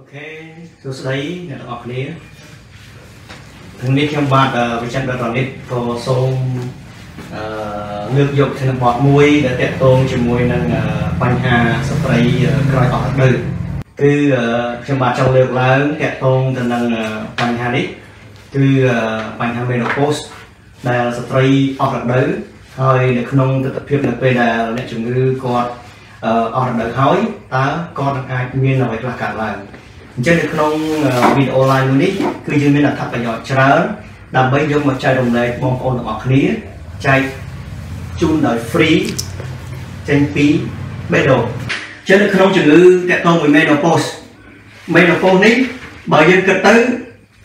អូខេសួស្តីអ្នកទាំងអស់គ្នាថ្ងៃនេះខ្ញុំបាទវិចិត្រដុតនេះក៏សូមអឺលើកយកក្នុងបទមួយដែលតាក់ទងជាមួយនឹងបញ្ហាស្ត្រីក្រោយអស់រដូវគឺខ្ញុំបាទចង់លើកឡើងតាក់ទងទៅនឹងបញ្ហានេះគឺបញ្ហា menopause ដែលស្ត្រីអស់រដូវហើយនៅក្នុងទស្សនវិជ្ជានៅពេលដែលអ្នកជំងឺគាត់អស់រដូវហើយតើគាត់នឹងអាចមានអ្វីខ្លះកើតឡើង អញ្ចឹងនៅក្នុងវីដេអូ live មួយនេះគឺយើងមានអត្ថប្រយោជន៍ច្រើនដើម្បីយកមកចែករំលែកបងប្អូនទាំងអស់គ្នាចែកជូនដោយ free ចេញពីបេដូចឹងនៅក្នុងជំងឺតាក់ទងមួយ menopause menopause នេះបើយើងគិតទៅ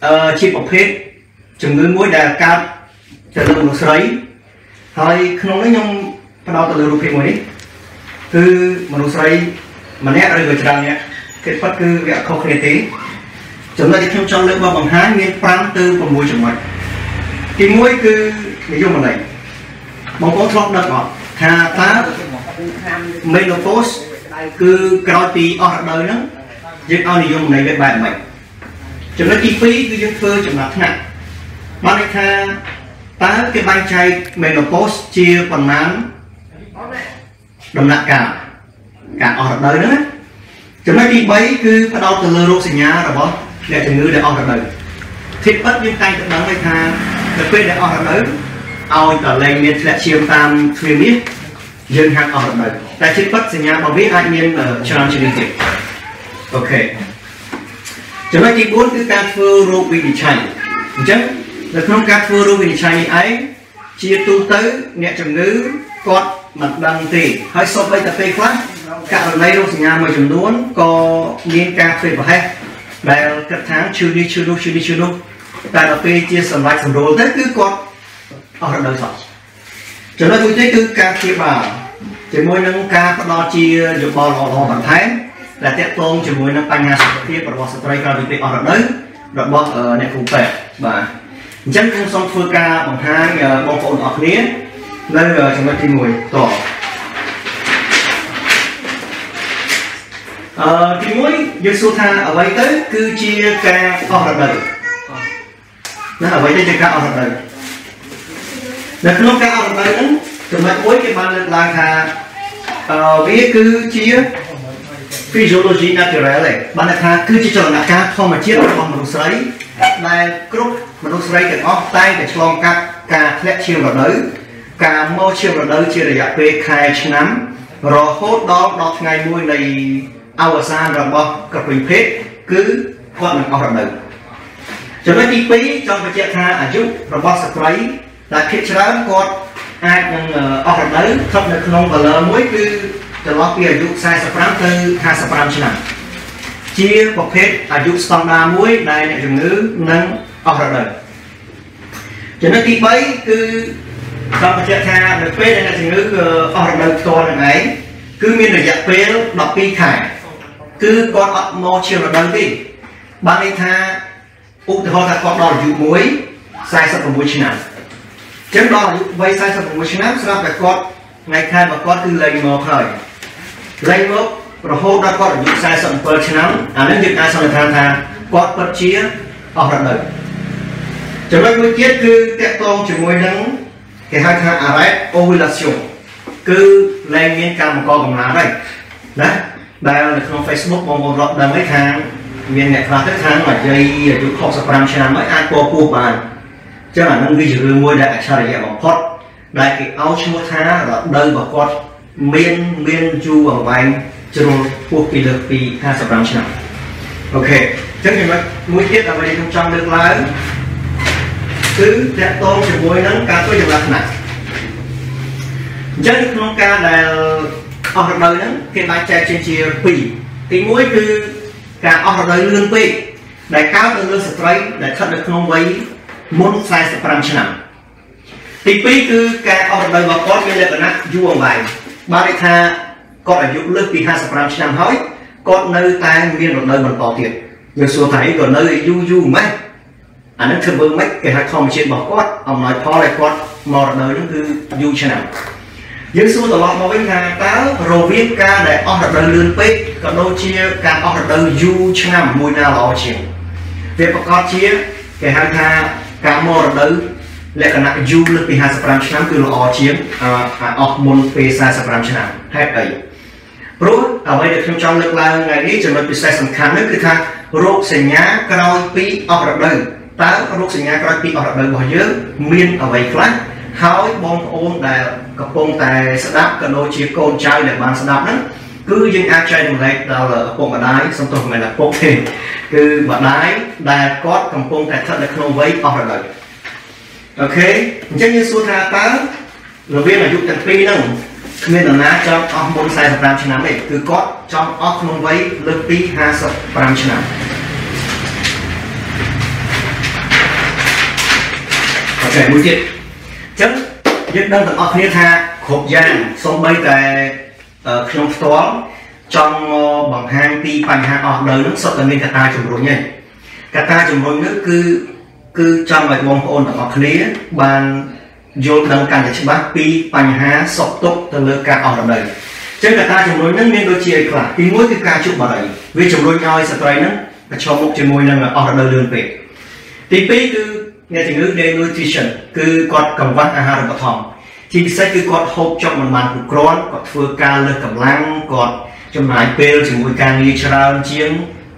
អឺជាប្រភេទជំងឺមួយដែលកើតទៅលើមនុស្សស្រីហើយក្នុងនេះខ្ញុំផ្ដោតទៅលើរូបភាពមួយនេះគឺមនុស្សស្រីម្នាក់ឬក៏ច្រើនអ្នក គេពិតគឺវាអត់ខុសគ្នាទេចំណុចដែលខ្ញុំចង់លើកមកបង្ហាញមាន5ទៅ6ចំណុចទី1គឺនិយមន័យបងប្អូនធ្លាប់ដឹងអត់ថាតើ menopause គឺក្រោយពីអស់រដូវហ្នឹងយើងឲ្យនិយមន័យវាបែបម៉េចចំណុចទី2គឺយើងធ្វើចំណាត់ថ្នាក់បានន័យថាតើគេបែងចែក menopause ជាប៉ុន្មានដំណាក់កាលការអស់រដូវហ្នឹងណា ចំណុចទី3គឺផ្ដោតទៅលើរោគសញ្ញារបស់អ្នកជំងឺដែលអស់រដូវធិបិតយើងតែងតែដឹងហើយថានៅពេលដែលអស់រដូវឲ្យតលែងមានធ្លាក់ឈាមតាមទ្វារមាសយើងហាក់អស់រដូវតែធិបិតសញ្ញារបស់វាអាចមានច្រើនជើងទៀតអូខេចំណុចទី4គឺការធ្វើរោគវិនិច្ឆ័យអញ្ចឹងនៅក្នុងការធ្វើរោគវិនិច្ឆ័យនេះឯងជាទូទៅអ្នកជំងឺគាត់មិនដឹងទេហើយសូម្បីតែពេលខ្លះ ករណីរោគសញ្ញាមួយចំនួនក៏មានការធ្វេសប្រហែសដែលគិតថាឈឺនេះឈឺនោះឈឺនេះឈឺនោះតែដល់ពេលជាសម្រាប់សម្រួលទៅគឺគាត់អស់រដូវសោះចំណុចមួយទៀតគឺការព្យាបាលជាមួយនឹងការផ្ដល់ជាយោបល់ល្អៗបន្ថែមដែលតាក់ទងជាមួយនឹងបញ្ហាសុខភាពរបស់ស្ត្រីក្រោយពីពេលអស់រដូវរបស់អ្នកគ្រូពេទ្យបាទអញ្ចឹងខ្ញុំសូមធ្វើការបង្ហាញបងប្អូនអរគ្នានៅចំណុចទី1ត អឺទី1យើងសួរថាអ្វីទៅគឺជាការអស់រដូវណាអ្វីទៅជាការអស់រដូវនៅក្នុងការអស់រដូវហ្នឹងចំណុចមួយគេបានលើកឡើងថាអឺវាគឺជា physiology natural ឯងបានថាគឺជាចលនាការធម្មជាតិរបស់មនុស្សស្រីដែលគ្រប់មនុស្សស្រីទាំងអស់តែងតែឆ្លងកាត់ការធ្លាក់ឈាមរដូវការមកឈាមរដូវជារយៈពេលខែឆ្នាំរហូតដល់ដល់ថ្ងៃមួយនៃ អវសានរបស់ក្រពេញភេទគឺគាត់នឹងអស់រដូវចំណុចទី2ចង់បញ្ជាក់ថាអាយុរបស់ស្ត្រីដែលភាគច្រើនគាត់អាចនឹងអស់រដូវស្ថិតនៅក្នុង color មួយគឺចន្លោះពីអាយុ45ទៅ55ឆ្នាំជាប្រភេទអាយុស្តង់ដារមួយដែលអ្នកជំងឺនឹងអស់រដូវចំណុចទី3គឺចង់បញ្ជាក់ថានៅពេលដែលអ្នកជំងឺអស់រដូវផ្ទាល់នឹងឯងគឺមានរយៈពេល12ខែ គឺគាត់អត់មកជារដូវទេបានន័យថាឧទាហរណ៍ថាគាត់ដល់អាយុ1 46ឆ្នាំចឹងដល់អាយុវ័យ46ឆ្នាំស្រាប់តែគាត់ថ្ងៃខែរបស់គាត់គឺលែងមកហើយលែងមករហូតដល់គាត់អាយុ47ឆ្នាំអានេះយើងអាចសន្និដ្ឋានថាគាត់ពិតជាអស់រដូវចំណុចមួយទៀតគឺតកតងជាមួយនឹងគេហៅថា arrest ovulation គឺលែងមានការបង្កកម្លាំងហើយណា ដែលនៅក្នុង Facebook បងប្អូនរកដឹងហើយថាមានអ្នកខ្លះទៅថាមកយាយអាយុ65ឆ្នាំហើយអាចពោពោះបានចឹងអានឹងវាជារឿងមួយដែលអច្ឆរិយៈបំផុតដែលគេឲ្យឈ្មោះថារដូវរបស់គាត់មានមានយូរអង្វែងជ្រុលពោះពីលើកពី55ឆ្នាំអូខេចឹងចំណុចមួយទៀតដែលខ្ញុំចង់លើកឡើងគឺតកតងជាមួយនឹងការធ្វើចំណាត់ថ្នាក់អញ្ចឹងក្នុងការដែល អស់រដូវហ្នឹងគេបែងចែកជាជា2ទី1គឺការអស់រដូវលឿនពេកដែលកើតនៅលើស្ត្រីដែលស្ថិតនៅក្នុងវ័យមុន45ឆ្នាំទី2គឺការអស់រដូវរបស់គាត់មានលក្ខណៈយូរអង្វែងបានន័យថាគាត់អាយុលើសពី55ឆ្នាំហើយគាត់នៅតែមានរដូវបន្តទៀតយើងសួរថាគាត់នៅយូរយូរម៉េចអានឹងធ្វើម៉េចគេហៅធម្មជាតិរបស់គាត់អំណោយផលឲ្យគាត់មករដូវហ្នឹងគឺយូរឆ្នាំ យើងសួរត្រឡប់មកវិញថាតើរវាងការដែលអស់រដូវលឿនពេកក៏ដូចជាការអស់រដូវយូរឆ្នាំមួយណាល្អជាងវាប្រកបជាគេហៅថាការមករដូវលក្ខណៈយូរលើសពី55ឆ្នាំគឺល្អជាងអស់មុនពេល45ឆ្នាំហេតុអីព្រោះអ្វីដែលខ្ញុំចង់លើកឡើងថ្ងៃនេះចំណុចពិសេសសំខាន់នោះគឺថារោគសញ្ញាក្រោយពីអស់រដូវតើរោគសញ្ញាក្រោយពីអស់រដូវរបស់យើងមានអ្វីខ្លះ ហើយបងប្អូនដែលកំពុងតែស្ដាប់ក៏ដូចជាកូនចៅដែលបានស្ដាប់ហ្នឹងគឺយើងអាចចែករំលែកដល់ឪពុកម្ដាយសំទោសមិនមែនឪពុកទេគឺម្ដាយដែលគាត់កំពុងតែស្ថិតនៅក្នុងវ័យអស់រដូវអូខេអញ្ចឹងយើងសួរថាតើរវាងអាយុទាំងពីរហ្នឹងគ្មាននរណាចង់អស់មុន45ឆ្នាំទេគឺគាត់ចង់អស់ក្នុងវ័យលើសពី55ឆ្នាំអូខេមួយទៀត អញ្ចឹងយើងដឹងទាំងអស់គ្នាថាគ្រប់យ៉ាងសូម្បីតែខ្ញុំផ្ទាល់ចង់បង្ហាញពីបញ្ហាអស់លើនឹងសុទ្ធតែមានកត្តាជំរុញឯងកត្តាជំរុញនោះគឺគឺចង់ឲ្យបងប្អូនទាំងអស់គ្នាបានយល់ដឹងកាន់តែច្បាស់ពីបញ្ហាសុខទុក្ខទៅលើការអស់រដូវចឹងកត្តាជំរុញនឹងមានដូចជាអីខ្លះទី1គឺការជក់បារីវាជំរុញឲ្យស្ត្រីនឹងប្រឈមមុខជាមួយនឹងអស់រដូវលឿនពេកទី2គឺ អ្នកជំងឺ denutrition គឺគាត់កង្វះអាហារូបត្ថម្ភជាពិសេសគឺគាត់ហូបចុកមិនបានគ្រប់គ្រាន់គាត់ធ្វើការលើសកម្លាំងគាត់ចំណាយពេលជាមួយការងារច្រើនជាង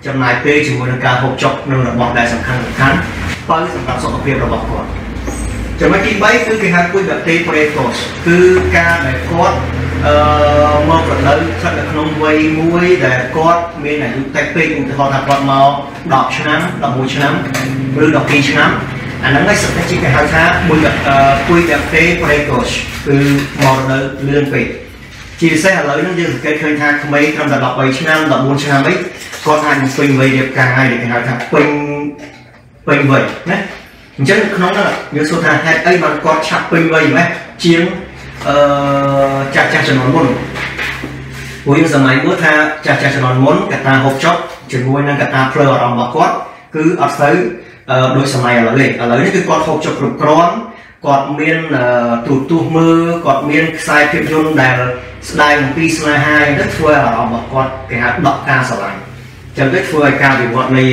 ចំណាយពេលជាមួយនឹងការហូបចុកនឹងរបស់ដែលសំខាន់សំខាន់បើសម្រាប់សុខភាពរបស់គាត់ចំណុចទី3គឺគេហៅពុយបាក់តេប្រេតូសគឺការដែលគាត់អឺមកប្រដៅស្ថិតនៅក្នុងវ័យមួយដែលគាត់មានអាយុតិចពេកឧទាហរណ៍ថាគាត់មក10ឆ្នាំ11ឆ្នាំឬ12ឆ្នាំ អាហ្នឹងឯងសុទ្ធតែជាគេហៅថាមួយពុយបាក់តេប្រេតូសគឺមកនៅលឿនពេកជាពិសេសឥឡូវហ្នឹងយើងសង្កេតឃើញថាក្មេងត្រឹមតែ13ឆ្នាំ14ឆ្នាំអីគាត់អាចនឹងពេញវ័យរៀបការហើយគេហៅថាពេញពេញវ័យណាអញ្ចឹងក្នុងនោះយើងសួរថាហេតុអីបានគាត់ឆាប់ពេញវ័យម៉េចជាងអឺចាស់ចាស់ចំនួនមុនព្រោះយើងសម័យមុនថាចាស់ចាស់ចំនួនមុនកតាហូបចុកជាមួយនឹងកតាភ្លើអារម្មណ៍របស់គាត់គឺអត់ទៅ ដូចសម័យឥឡូវទេឥឡូវនេះគឺគាត់ហូបចុកគ្រប់គ្រាន់គាត់មានទូរទស្សន៍មើលគាត់មានខ្សែភាពយន្តដែលស្ដែងអំពីស្នេហាទៅធ្វើអារម្មណ៍របស់គាត់គេហៅដកការស្រឡាញ់ចឹងទៅធ្វើឲ្យការវិវត្តនៃ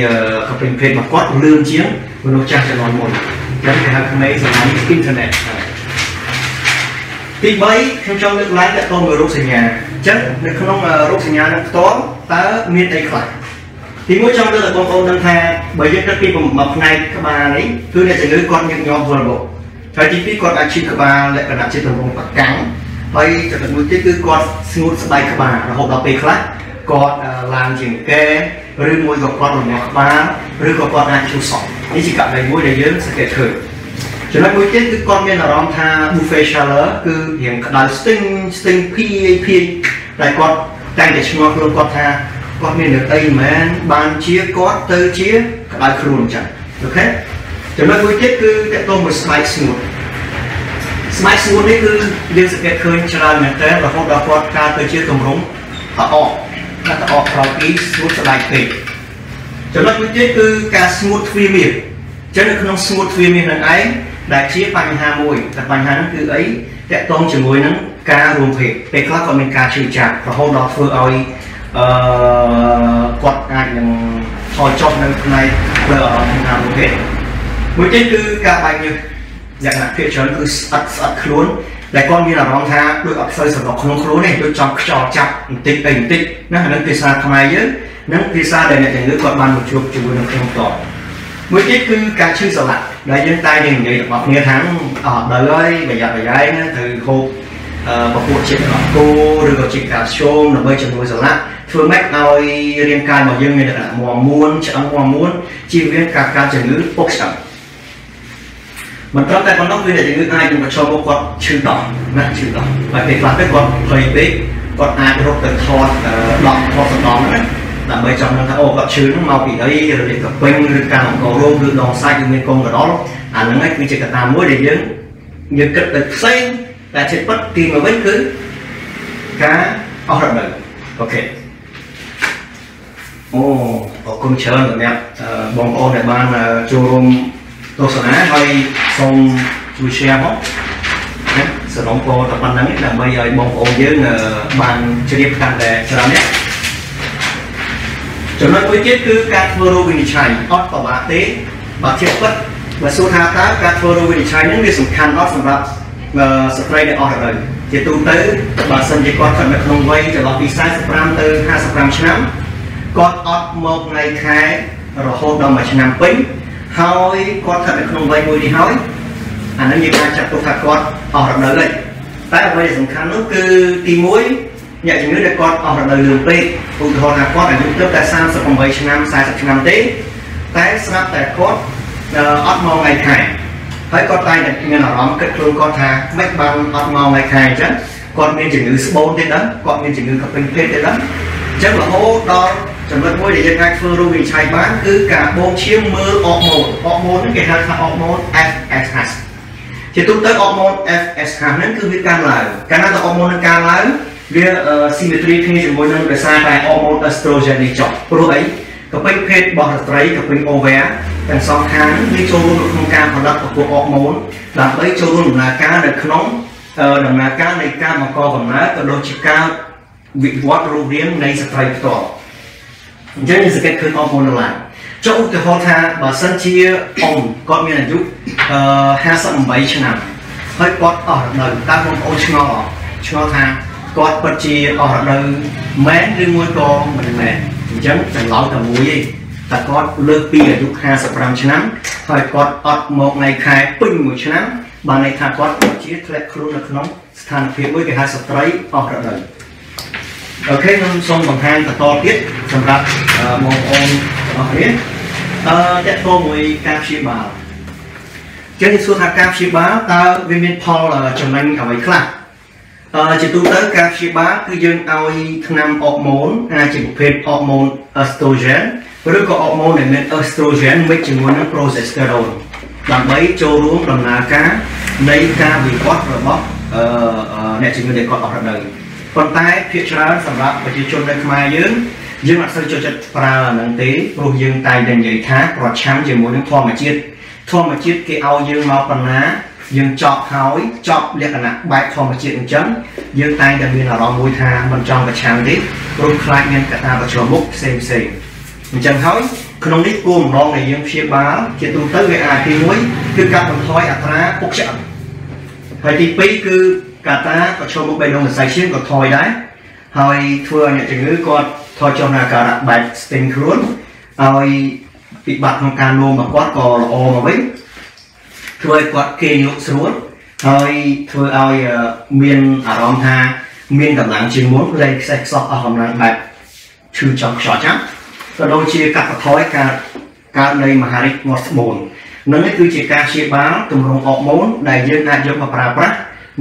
កពេញភេទរបស់គាត់លឿនជាងមនុស្សចាស់ជំនាន់មុនចឹងគេហៅក្មេងសម័យអ៊ីនធឺណិតទី3ខ្ញុំចង់លើកឡើងតើតើមើលរូបសញ្ញាអញ្ចឹងនៅក្នុងរូបសញ្ញានឹងផ្ទាល់តើមានអីខ្លះ ទីមួយចង់លើកឲ្យបងប្អូនដឹងថាបើយើងគិតពីមួយផ្នែកក្បាលនេះគឺអ្នកជំងឺគាត់ញឹកញាប់វិលមកហើយទី2គាត់អាចឈឺក្បាលលក្ខណៈជាទម្រង់ប្រកាំងហើយចំណុចមួយទៀតគឺគាត់ស្ងួតស្បែកក្បាលរហូតដល់ពេលខ្លះគាត់ឡើងជាងកែឬមួយក៏គាត់រងាស់ក្បាលឬក៏គាត់អាចឈឺសក់នេះជាករណីមួយដែលយើងសង្កេតឃើញចំណុចមួយទៀតគឺគាត់មានអារម្មណ៍ថា buffet chaleur គឺរៀងក្តៅស្ទឹងស្ទឹងភាយភាយតែគាត់តែងតែឆ្ងល់ខ្លួនគាត់ថា គាត់មានអ្នកអីមែនបានជាគាត់ទៅជាក្តៅខ្លួនអញ្ចឹងអូខេចំណុចមួយទៀតគឺតកតមួយស្បែកស្ងួតស្បែកស្ងួតនេះគឺយើងសង្កេតឃើញច្រើនមែនទែនរហូតដល់គាត់កើតទៅជាទម្រង់អអកកាត់អកក្រោយពីស្ងួតស្បែកពេកចំណុចមួយទៀតគឺការស្ងួតទ្វាមាសចឹងនៅក្នុងស្ងួតទ្វាមាសនឹងឯងដែលជាបញ្ហាមួយតែបញ្ហាហ្នឹងគឺអីតកតងជាមួយនឹងការរួមភេទពេលខ្លះក៏មានការឈឺចាប់រហូតដល់ធ្វើឲ្យ អឺគាត់អាចនឹងថយចុះនៅផ្នែកលើអារម្មណ៍ខាងរួមភេទមួយទៀតគឺការបាញ់ញើសលក្ខណៈភាគច្រើនគឺស្អិតស្អិតខ្លួនដែលគាត់មានអារម្មណ៍ថាដូចអត់សូវសម្រុកក្នុងខ្លួនទេដូចចង់ខ្យល់ចាប់បន្តិចអីបន្តិចណាអានឹងភាសាខ្មែរយើងនិងភាសាដែលអ្នកទាំងលើគាត់បានមកជួបជាមួយនឹងខ្ញុំតមួយទៀតគឺការឈឺសន្លាក់ដែលយើងតែយើងនិយាយរបស់គ្នាថាអត់ដល់ហើយប្រយ័ត្នប្រយែងណាត្រូវហូបពពុះជាតិរបស់គោឬក៏ជាតិកាល់ស្យូមដើម្បីជំនួយសន្លាក់ ធ្វើម៉េចឲ្យរាងកាយរបស់យើងមានលក្ខណៈមាំមួនឆ្អឹងមាំមួនជៀសវាងការកើតជំងឺពុកឆ្អឹងមិនត្រឹមតែប៉ុណ្ណោះគឺអ្នកជំងឺអាចនឹងប្រឈមមុខគាត់ឈឺដោះណាឈឺដោះហើយពេលខ្លះទៅគាត់ភ័យពេកគាត់អាចរត់ទៅថតដកថតសំណងហ្នឹងដើម្បីចង់ដឹងថាអូគាត់ឈឺហ្នឹងមកពីអីរលាកកពេញឬការអង្គរោមឬដងសាច់ឬមានកងកដលអាហ្នឹងឯងគឺជាកត្តាមួយដែលយើងយើងគិតទៅផ្សេងតែជាពិតទីមកវិញគឺការអស់រដូវអូខេ អូអរគុណច្រើនសម្រាប់បងប្អូនដែលបានចូលរួមទស្សនាហើយសូមជួយ share មកណាសសរុបក៏តែប៉ុណ្្នឹងដើម្បីឲ្យបងប្អូនយើងបានជ្រាបកាន់តែច្រើននេះចំណុចមួយទៀតគឺការធ្វើរោគវិនិច្ឆ័យអត់ប្របាក់ទេបើជាពិតបើសួរថាតើការធ្វើរោគវិនិច្ឆ័យហ្នឹងវាសំខាន់អត់សម្រាប់ស្ត្រីដែលអស់រដូវជាទូទៅបើសិនជាគាត់ស្ថិតនៅក្នុងវ័យចន្លោះពី45ទៅ55ឆ្នាំ គាត់អត់មកថ្ងៃខែរហូតដល់មួយឆ្នាំពេញហើយគាត់ស្ថិតនៅក្នុងវ័យមួយនេះហើយអានឹងយើងអាចចាត់ទុកថាគាត់អស់រដូវហើយតែអ្វីដែលសំខាន់នោះគឺទី1អ្នកជំងឺដែលគាត់អស់រដូវលឿនពេកឧទាហរណ៍ថាគាត់អាយុត្រឹមតែ38ឆ្នាំ40ឆ្នាំទេតែស្រាប់តែគាត់អត់មកថ្ងៃខែហើយគាត់តែតែមានអារម្មណ៍គិតខ្លួនគាត់ថាមិនបានអត់មកថ្ងៃខែអញ្ចឹងគាត់មានជំងឺស្បូនទេដឹងគាត់មានជំងឺកពេញភេទទេដឹងអញ្ចឹងរហូតដល់ ចំណុចមួយដែលយើងអាចធ្វើរូបវិនិច្ឆ័យបានគឺការបូមឈាមមើលអរម៉ូនអរម៉ូននេះគេហៅថាអរម៉ូន FSH ជាទូទៅអរម៉ូន FSH ហ្នឹងគឺវាកើនឡើងកាលណាតែអរម៉ូននឹងកើនឡើងវា symmetry គ្នាជាមួយនឹងដោយសារតែអរម៉ូន estrogen នេះចុះព្រោះអីកពេញភេទរបស់ស្ត្រីកពេញ ovaria ទាំងសងខាងវាចូលរួមនៅក្នុងការផលិតពពួកអរម៉ូនដើម្បីចូលរួមដំណើរការនៅក្នុងដំណើរការនៃការបង្កកំណើតក៏ដូចជាការវិវត្តរូបរាងនៃស្ត្រីផ្ទាល់ អញ្ចឹងយើងសង្កេតឃើញអរម៉ូនឡើងចុះឧទាហរណ៍ថាបើសិនជាអ៊ំគាត់មានអាយុ58ឆ្នាំហើយគាត់អស់រដូវតើបងប្អូនឆ្ងល់អត់ឆ្ងល់ថាគាត់ពិតជាអស់រដូវមែនឬមួយក៏មិនមែនអញ្ចឹងចម្លើយតែមួយទេតែគាត់លើកពីអាយុ55ឆ្នាំហើយគាត់អត់មកថ្ងៃខែពេញមួយឆ្នាំបានន័យថាគាត់ពិតជាធ្លាក់ខ្លួននៅក្នុងស្ថានភាពមួយគេហៅស្ត្រីអស់រដូវ អូខេខ្ញុំសូមបង្ហាញបន្តទៀតសម្រាប់បងប្អូនទាំងអស់គ្នាអឺតកតមួយការព្យាបាលចឹងសួរថាការព្យាបាលតើវាមានផលចំណេញអ្វីខ្លះអឺជាទូទៅការព្យាបាលគឺយើងឲ្យថ្នាំអរម៉ូនអាចជាប្រភេទអរម៉ូន estrogen ឬក៏អរម៉ូនដែលមាន estrogen មិចជាមួយនឹង progesterone ដើម្បីចូលរួមដំណើរការនៃការវិវត្តរបស់អឺអ្នកជំងឺដែលគាត់អស់រដូវ ប៉ុន្តែភាគច្រើនសម្រាប់ប្រជាជននៅខ្មែរយើងយើងអត់សូវចូលចិត្តប្រើអាហ្នឹងទេព្រោះយើងតែងតែនិយាយថាប្រឆាំងជាមួយនឹងធម្មជាតិធម្មជាតិគេឲ្យយើងមកបណ្ណាយើងចប់ហើយចប់លក្ខណៈបែបធម្មជាតិអញ្ចឹងយើងតែងតែមានអារម្មណ៍មួយថាមិនចង់ប្រឆាំងទេព្រោះខ្លាចមានកត្តាប្រឈមមុខផ្សេងផ្សេងអញ្ចឹងហើយក្នុងនេះគោលបំណងដែលយើងព្យាបាលជាទូទៅវាអាចទី1គឺកាត់បន្ថយអត្រាពុកឆ្អឹងហើយទី2គឺ កាតាប្រឈមមុខបេះដូងសរសៃឈាមក៏ថយដែរហើយធ្វើឲ្យអ្នកជំងឺគាត់ថយចុះនៅអាការៈបែកស្ទិញខ្លួនឲ្យពិបាកក្នុងការនោមរបស់គាត់ក៏ល្អមកវិញធ្វើឲ្យគាត់គេងលក់ស្រួលហើយធ្វើឲ្យមានអារម្មណ៍ថាមានកម្លាំងជាងមុនលែងខ្សែខ្សោះអស់កម្លាំងបែបឈឺចង់ខ្សោះចាំក៏ដូចជាកាត់បន្ថយការកើតនៃមហារីកងាត់ស្បូននឹងនេះគឺជាការព្យាបាលទម្រង់អរម៉ូនដែលយើងអាចយកមកប្រើប្រាស់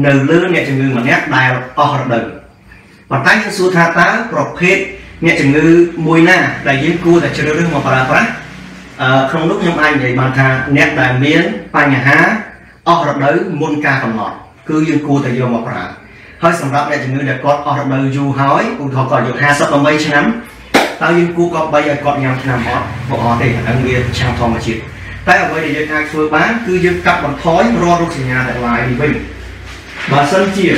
នៅលើអ្នកជំងឺម្នាក់ដែលអស់រដូវប៉ុន្តែយើងសួរថាតើប្រភេទអ្នកជំងឺមួយណាដែលយើងគួរតែជ្រើសរើសមកប្រើប្រាស់អឺក្នុងនោះខ្ញុំអាចនិយាយបានថាអ្នកដែលមានបញ្ហាអស់រដូវមុនការកំណត់គឺយើងគួរតែយកមកប្រើហើយសម្រាប់អ្នកជំងឺដែលគាត់អស់រដូវយូរហើយឧទាហរណ៍គាត់អាយុ58ឆ្នាំតើយើងគួរក៏បីឲ្យគាត់ញ៉ាំថ្នាំអត់បើអត់ទេអាហ្នឹងវាឆាំធម្មជាតិតែអ្វីដែលយើងអាចធ្វើបានគឺយើងកាត់បន្ថយរាល់រោគសញ្ញាទាំងឡាយនេះវិញ បើសិនជា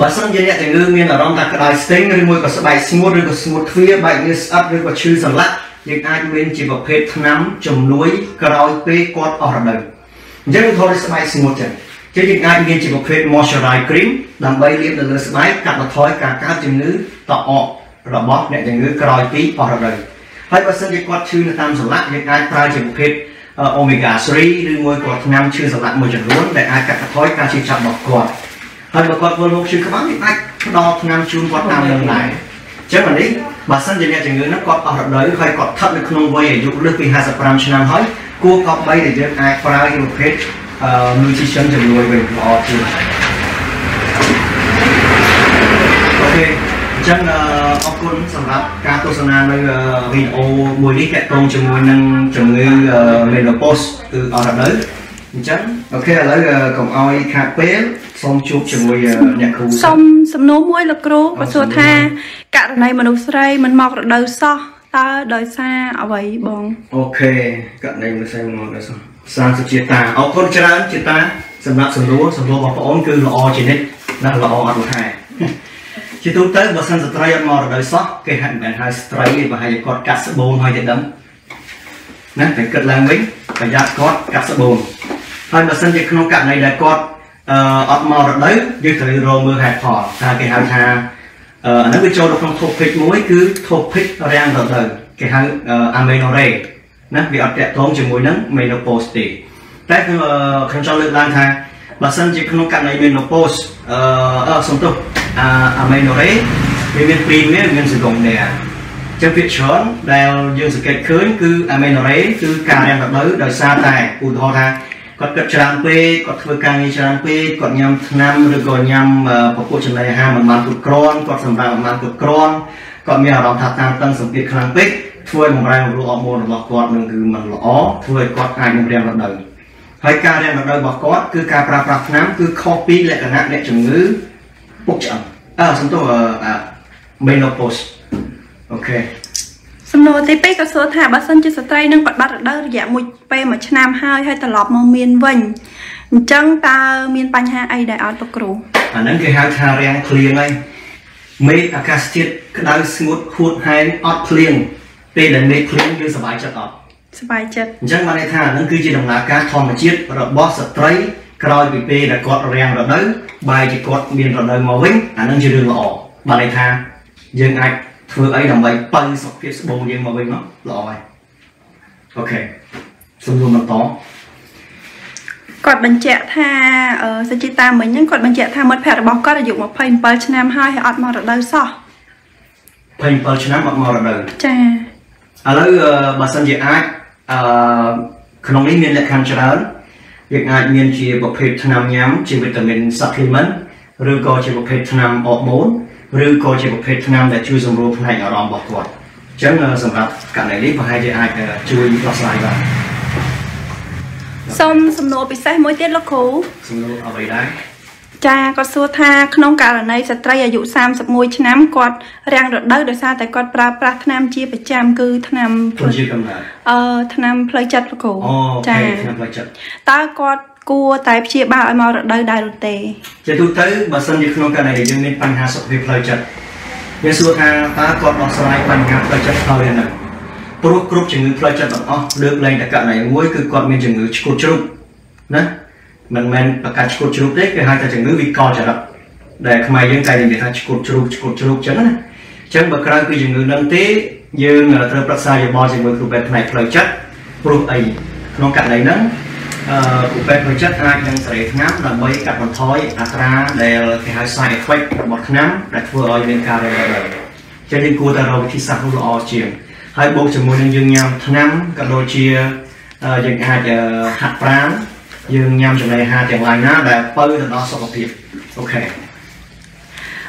បើសិនជាអ្នកជំងឺមានអារម្មណ៍ថាក្តៅស្ទិញឬមួយក៏ស្បែកស្ងួតឬក៏ស្ងួតទ្វារបែកញើសស្អិតឬក៏ឈឺសន្លាក់យើងអាចមានជាប្រភេទថ្នាំជំនួយក្រោយពេលគាត់អស់រដូវអញ្ចឹងឧទាហរណ៍ស្បែកស្ងួតចឹងជាយើងអាចមានជាប្រភេទ moisturize cream ដើម្បីលាបនៅលើស្បែកកាត់បន្ថយការកើតជំងឺតក់អករបស់អ្នកជំងឺក្រោយពីអស់រដូវហើយបើសិនជាគាត់ឈឺនៅតាមសន្លាក់យើងអាចប្រើជាប្រភេទ omega 3ឬមួយក៏ថ្នាំឈឺសន្លាក់មួយចំនួនដែលអាចកាត់បន្ថយការឈឺចាប់របស់គាត់ហើយបើគាត់ធ្វើលោកឈឺក្បាលវាអាចផ្ដល់ថ្នាំជូនគាត់តាមនឹងដែរអញ្ចឹងអានេះបើសិនជាអ្នកជំងឺហ្នឹងគាត់អស់រដូវហើយគាត់ស្ថិតនៅក្នុងវ័យអាយុលើសពី55ឆ្នាំហើយគួរកប់បីដែលយើងអាចប្រើជាប្រភេទ nutrition ជំនួយវិញល្អជាងអូខេអញ្ចឹងអ រគុណសម្រាប់ការទស្សនានៅវីដេអូមួយនេះតាក់ទងជាមួយនឹងជំងឺ menopause គឺអស់រដូវអញ្ចឹងអូខេឥឡូវកុំឲ្យខាតពេលសូមជួបជាមួយអ្នកគ្រូសូមសំណួរមួយលោកគ្រូក៏សួរថាករណីមនុស្សស្រីមិនមករដូវសោះតើដោយសារអ្វីបងអូខេករណីមនុស្សស្រីមិនមករដូវសោះសាសុជាតាអរគុណច្រើនជាតាសម្រាប់សំណួរសំណួរបងប្អូនគឺល្អជានិច្ចណាល្អអត់លះហែ ជាទូទៅបើសិនស្ត្រីអត់មករដូវសោះគេហាក់មិនហៅស្ត្រីទេបើហៅគាត់កាត់ស្បូនហើយទៅដឹងណាតែគិតឡើងវិញប្រយ័ត្នគាត់កាត់ស្បូនហើយបើសិនជាក្នុងករណីដែលគាត់អឺអត់មករដូវយើងត្រូវរកមើលហេតុផលថាគេហៅថាអឺអានោះវាចូលទៅក្នុង topic មួយគឺ topic រាំងរដូវគេហៅ amenorrhea ណាវាអត់តាក់ទងជាមួយនឹង menopause ទេតែគឺខ្ញុំចង់លើកឡើងថាបើសិនជាក្នុងករណី menopause អឺអឺសំទោស amenorrhea វាមានពីរមានមានសង្គមដែរចឹងវាច្រើនដែលយើងសង្កេតឃើញគឺ amenorrhea គឺការរាំងរដូវដោយសារតែឧទាហរណ៍ថាគាត់គិតច្រើនពេកគាត់ធ្វើការងារច្រើនពេកគាត់ញ៉ាំថ្នាំឬក៏ញ៉ាំពពុះចំណីអាហារមិនបានគ្រប់គ្រាន់គាត់សម្រាប់មិនបានគ្រប់គ្រាន់គាត់មានអារម្មណ៍ថាតានតឹងសម្ពាធខ្លាំងពេកធ្វើឲ្យបំរែបំរួលអរម៉ូនរបស់គាត់នឹងគឺមិនល្អធ្វើឲ្យគាត់អាចនឹងរាំងរដូវហើយការរាំងរដូវរបស់គាត់គឺការប្រើប្រាស់ថ្នាំគឺខុសពីលក្ខណៈអ្នកជំងឺ ពុកឆ្អឹងអើសំទោស menopause អូខេសំណួរទី2ក៏សួរថាបើសិនជាស្ត្រីនឹងបបាត់រដូវរយៈមួយពេលមួយឆ្នាំហើយហើយត្រឡប់មកមានវិញអញ្ចឹងតើមានបញ្ហាអីដែលអត់ប្រគ្រូអាហ្នឹងគេហៅថារាំងភ្លៀងហើយមេឃអាកាសធាតុក្តៅស្ងួតហួតហែងអត់ភ្លៀងពេលដែលមេឃភ្លៀងយើងសប្បាយចិត្តអត់សប្បាយចិត្តអញ្ចឹងបានន័យថាហ្នឹងគឺជាដំណើរការធម្មជាតិរបស់ស្ត្រី ក្រោយពីពេលដែលគាត់រាំងរដូវបែរជាគាត់មានរដូវមកវិញអាហ្នឹងជារឿងល្អបានន័យថាយើងអាចធ្វើអីដើម្បីបើសុខភាពស្បូនយើងមកវិញមកល្អហើយអូខេសំណួរបន្តគាត់បញ្ជាក់ថាសុជីតាមិញហ្នឹងគាត់បញ្ជាក់ថាមិត្តភក្តិរបស់គាត់អាយុ27ឆ្នាំហើយហើយអត់មករដូវសោះ27ឆ្នាំអត់មករដូវចាឥឡូវបើសិនជាអាចអឺក្នុងនេះមានលក្ខខណ្ឌច្រើន យើងអាចមានជាប្រភេទថ្នាំញ៉ាំជាវីតាមីន supplement ឬក៏ជាប្រភេទថ្នាំអរម៉ូនឬក៏ជាប្រភេទថ្នាំដែលជួយសម្រួលផ្នែកអារម្មណ៍របស់គាត់អញ្ចឹងសម្រាប់ករណីនេះប្រហែលជាអាចជួយដោះស្រាយបានសូមសំណួរពិសេសមួយទៀតលោកគ្រូសំណួរអ្វីដែរ ចាគាត់សួរថាក្នុងករណីស្ត្រីអាយុ31ឆ្នាំគាត់រាំងរដូវដោយសារតែគាត់ប្រើប្រាស់ថ្នាំជាប្រចាំគឺថ្នាំជាកំណើតអឺថ្នាំផ្លូវចិត្តលោកគ្រូចាថ្នាំផ្លូវចិត្តតើគាត់គួរតែព្យាបាលឲ្យមករដូវដែរឬទេជាទូទៅបើសិនជាក្នុងករណីដែលយើងមានបញ្ហាសុខភាពផ្លូវចិត្តយើងសួរថាតើគាត់ដោះស្រាយបញ្ហាផ្លូវចិត្តហើយឬនៅព្រោះគ្រប់ជំងឺផ្លូវចិត្តទាំងអស់លើកលែងតែករណីមួយគឺគាត់មានជំងឺឆ្កួតជ្រូកណា មិនមែនប្រកាសឆ្កួតជ្រូកទេគេហៅថាជំងឺវិកលចរិតដែលខ្មែរយើងតែនិយាយថាឆ្កួតជ្រូកឆ្កួតជ្រូកចឹងណាអញ្ចឹងបើក្រៅពីជំងឺនឹងទេយើងត្រូវប្រឹក្សាយោបល់ជាមួយគ្រូពេទ្យផ្នែកផ្លូវចិត្តព្រោះអីក្នុងករណីហ្នឹងអឺគ្រូពេទ្យផ្លូវចិត្តអាចនឹងសេរីថ្នាំដើម្បីកាត់បន្ថយអត្រាដែលគេហៅ side effect របស់ថ្នាំដែលធ្វើឲ្យមានការរំលាយចឹងយើងគួរតែរកវិធីសាស្ត្រល្អជាងហើយបូកជាមួយនឹងយើងញ៉ាំថ្នាំក៏ដូចជាយើងអាចហាត់ប្រាណ យើងញ៉ាំចំណីអាហារទាំងឡាយណាដែលបើទៅដល់សុខភាពអូខេ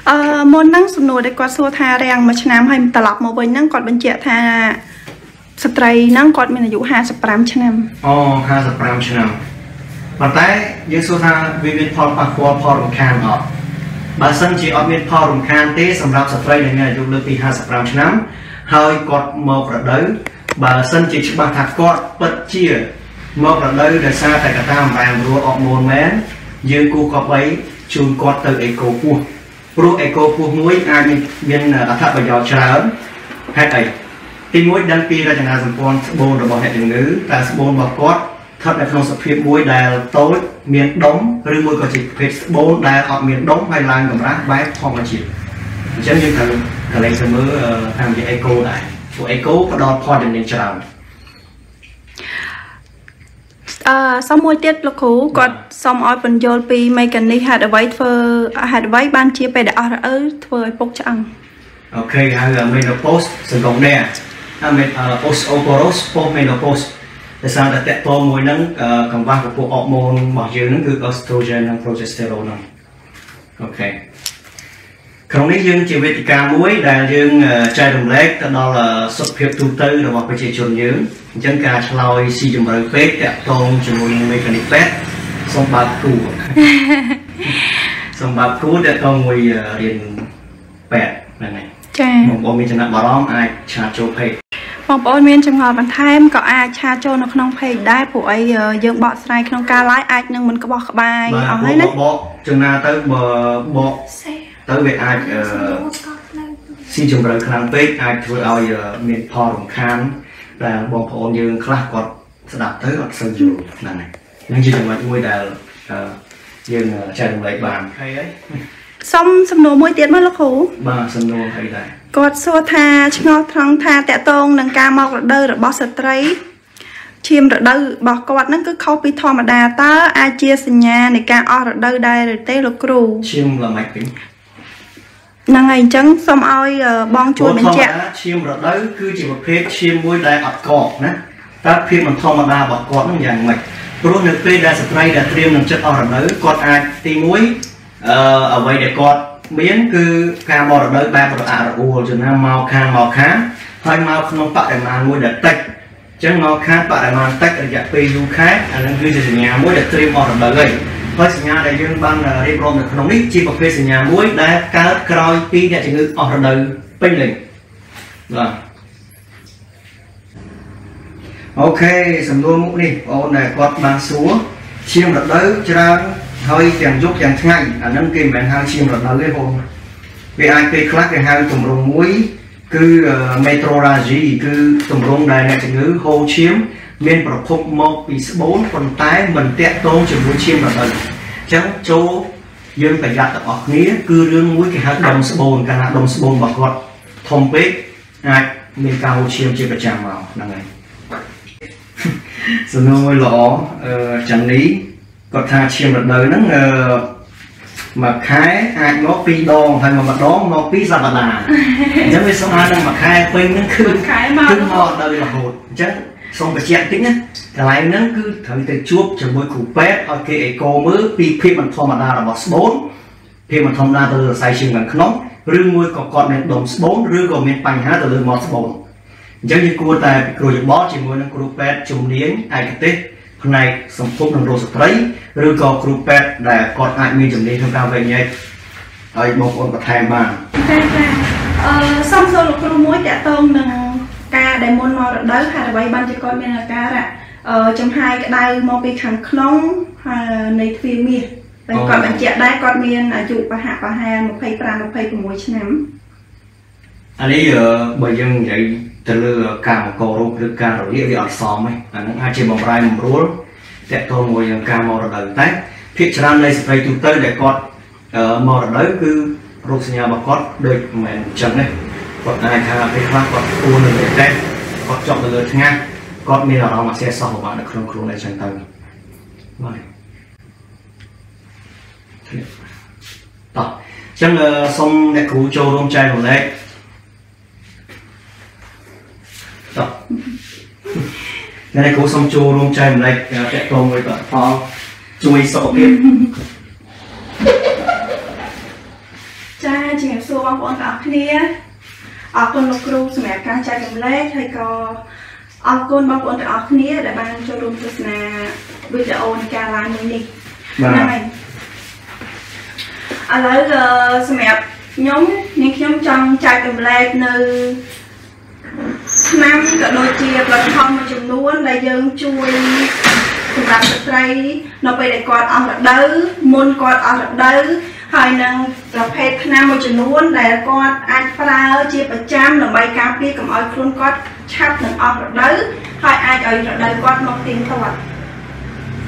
អឺមុនហ្នឹងសំណួរដែលគាត់សួរថារាំងមួយឆ្នាំហើយត្រឡប់មកវិញហ្នឹងគាត់បញ្ជាក់ថាស្ត្រីហ្នឹងគាត់មានអាយុ55ឆ្នាំអូ55ឆ្នាំប៉ុន្តែយើងសួរថាវាមានផលប៉ះពាល់ផលរំខានអត់បើសិនជាអត់មានផលរំខានទេសម្រាប់ស្ត្រីដែលមានអាយុលើសពី55ឆ្នាំហើយគាត់មករដូវបើសិនជាច្បាស់ថាគាត់ពិតជា មករដូវដោយសារតែកត្តាអំបែងរួលអរម៉ូនមែនយើងគួរក៏បីជូនគាត់ទៅអេកូពោះព្រោះអេកូពោះមួយអាចមានអត្ថប្រយោជន៍ច្រើនហេតុអីទី1ដឹងពីរចនាសម្ព័ន្ធស្បូនរបស់អ្នកជំងឺតើស្បូនរបស់គាត់ស្ថិតនៅក្នុងសភាពមួយដែលតូចមានដុំឬមួយក៏ជាប្រភេទស្បូនដែលអត់មានដុំហើយឡើងកម្រាស់បែបធម្មជាតិអញ្ចឹងយើងត្រូវកលែងទៅមើលតាមជាអេកូដែរព្រោះអេកូផ្ដល់ផលចំណេញច្រើន អឺសុំមួយទៀតលោកគ្រូគាត់សុំឲ្យបញ្យល់ពីមេកានិកហេតុអ្វីធ្វើហេតុអ្វីបានជាពេលដែលអស់រអើធ្វើឲ្យពុកឆ្អឹងអូខេហៅ menopause សង្គមដែរអា osteoporosis post menopause ដោយសារតែតកតមួយហ្នឹងកង្វះពពុះអរម៉ូនរបស់យើងហ្នឹងគឺ estrogen និង progesterone ហ្នឹងអូខេ ក្នុងនេះយើងជាវេទិកាមួយដែលយើងចែករំលែកទៅដល់សុខភាពទូទៅរបស់ប្រជាជនយើងអញ្ចឹងការឆ្លើយស៊ីជម្រៅពេកតកតងជាមួយនឹងមេកានិកពេទ្យសូមបើកគួរសូមបើកគួរតកតងមួយរៀនពេទ្យហ្នឹងហើយចា៎បងប្អូនមានចំណាប់អារម្មណ៍អាចឆាតចូលពេកបបងប្អូនមានចម្ងល់បន្ថែមក៏អាចឆាចូលនៅក្នុង page ដែរព្រោះអីយើងបកស្រាយក្នុងការ live អាចនឹងមិនក្បោះក្បាយអស់ហើយណាបកចំណាទៅបើបក ទៅវាអាចស៊ីជម្រៅខ្លាំងពេកអាចធ្វើឲ្យមានផលរំខានដែលបងប្អូនយើងខ្លះគាត់ស្ដាប់ទៅអត់សូវយល់ហ្នឹងហើយនឹងជាចំណុចមួយដែលយើងចែករំលែកបានហើយហើយសុំសំណួរមួយទៀតមកលោកគ្រូបាទសំណួរអីដែរគាត់សួរថាឆ្ងល់ត្រង់ថាតកតងនឹងការមករដូវរបស់ស្ត្រីឈាមរដូវរបស់គាត់ហ្នឹងគឺខុសពីធម្មតាតើអាចជាសញ្ញានៃការអស់រដូវដែរឬទេលោកគ្រូឈាមល្មិចវិញ ហ្នឹងហើយអញ្ចឹងសូមឲ្យបងជួយបញ្ជាក់ឈាមរដូវគឺជាប្រភេទឈាមមួយដែលអត់កកណាតើភាពមិនធម្មតារបស់គាត់ហ្នឹងយ៉ាងម៉េចព្រោះនៅពេលដែលស្ត្រីដែលត្រៀមនឹងចិត្តអស់រដូវគាត់អាចទី1អឺអ្វីដែលគាត់មានគឺការមរដូវបែបរអាក់រអួលចំណាមកខាងមកខាងហើយមកក្នុងបរិមាណមួយដែលតិចអញ្ចឹងមកខាងបរិមាណតិចរយៈពេលយូរខែអានឹងគឺជាសញ្ញាមួយដែលត្រៀមអស់រដូវហើយ ហើយសញ្ញាដែលយើងបានរៀបរាប់នៅក្នុងនេះជាប្រភេទសញ្ញាមួយដែលកើតក្រោយពីអ្នកជំងឺអស់រដូវពេញលេញបាទអូខេសំណួរមុខនេះបងអូនដែលគាត់បានសួរឈាមរដូវច្រើនហើយទាំងយប់ទាំងថ្ងៃអានឹងគេមិនមែនហៅឈាមរដូវទេបងវាអាចពេលខ្លះគេហៅទម្រង់មួយគឺ metrorrhagie គឺទម្រង់ដែលអ្នកជំងឺហូរឈាម មានប្រភពមកពីស្បូនប៉ុន្តែមិនតាក់ទងជាមួយឈាមរដូវអញ្ចឹងចូលយើងប្រយ័ត្នទាំងអស់គ្នាគឺរឿងមួយគេហៅដុំស្បូនកាលណាដុំស្បូនរបស់គាត់ធំពេកអាចមានការហូរឈាមជាប្រចាំមកហ្នឹងហើយសំណួរមួយល្អអឺចាំនេះគាត់ថាឈាមរដូវហ្នឹងអឺមួយខែអាចមក2ដងហើយមកម្ដងមក2សប្តាហ៍អញ្ចឹងវាសំអាតនឹងមួយខែពេញហ្នឹងគឺខែមកគឺមកដល់រហូតអញ្ចឹង សូមបញ្ជាក់តិចណាកន្លែងហ្នឹងគឺត្រូវទៅជួបជាមួយគ្រូពេទ្យឲ្យគេអេកូមើលពីភាពមិនធម្មតារបស់ស្បូនភាពមិនធម្មតាទៅលើសរសៃឈាមខាងក្នុងឬមួយក៏គាត់មានដុំស្បូនឬក៏មានបញ្ហាទៅលើមាត់ស្បូនអញ្ចឹងយើងគួរតែពិគ្រោះយោបល់ជាមួយនឹងគ្រូពេទ្យជំនាញឯកទេសផ្នែកសម្ពុកនិងរោគស្ត្រីឬក៏គ្រូពេទ្យដែលគាត់អាចមានជំនាញក្នុងការវែងញែកឲ្យបងប្អូនបន្ថែមបានចាចាអឺសំសួរលោកគ្រូមួយតកតងនឹង ការដែលមុនមករដូវហេតុអ្វីបានជាគាត់មានអាការៈអឺចំហាយក្តៅមកពីខាងក្នុងនៃទ្វារមាសតែគាត់បញ្ជាក់ដែរគាត់មានអាយុប្រហាក់ប្រហែល25 26ឆ្នាំអានេះបើយើងនិយាយទៅលើការបង្ករោគឬការរលាកវាអត់សមទេអានឹងអាចជាបំរែបំរួលតកតងមួយនឹងការមករដូវតែភាគច្រើននៃស្ត្រីទូទៅដែលគាត់មករដូវគឺរោគសញ្ញារបស់គាត់ដូចមិនមែនអញ្ចឹងទេ គាត់អាចថាពេលខ្លះគាត់គួរនឹងតែគាត់ចប់ទៅលើថ្ងាសគាត់មានអារម្មណ៍អសេសោះពិបាកនៅក្នុងខ្លួនអីចឹងទៅបាទតោះអញ្ចឹងសូមអ្នកគ្រូចូលរួមចែករំលែកតោះអ្នកគ្រូសូមចូលរួមចែកម្លែកតកតងមួយបាទផលជួយសុខភាពចាជំរាបសួរបងប្អូនទាំងអស់គ្នា អរគុណលោកគ្រូសម្រាប់ការចែករំលែកហើយក៏អរគុណបងប្អូនទាំងអស់គ្នាដែលបានចូលរួមទស្សនាវីដេអូនៃការ live មួយនេះហ្នឹងហើយឥឡូវសម្រាប់ខ្ញុំនាងខ្ញុំចង់ចែករំលែកនៅឆ្នាំក៏ដូចជាផលិតផលមួយចំនួនដែលយើងជួយសម្រាប់ស្ត្រីនៅពេលដែលគាត់អស់រដូវមុនគាត់អស់រដូវ ហើយនឹងប្រភេទថ្នាំមួយចំនួនដែលគាត់អាចប្រើជាប្រចាំដើម្បីការពារកុំឲ្យខ្លួនគាត់ឆាប់នឹងអស់រដូវហើយអាចឲ្យរដូវគាត់មកទៀងទាត់